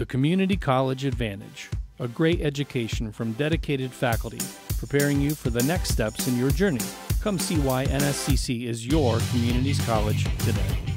The Community College Advantage, a great education from dedicated faculty, preparing you for the next steps in your journey. Come see why NSCC is your community's college today.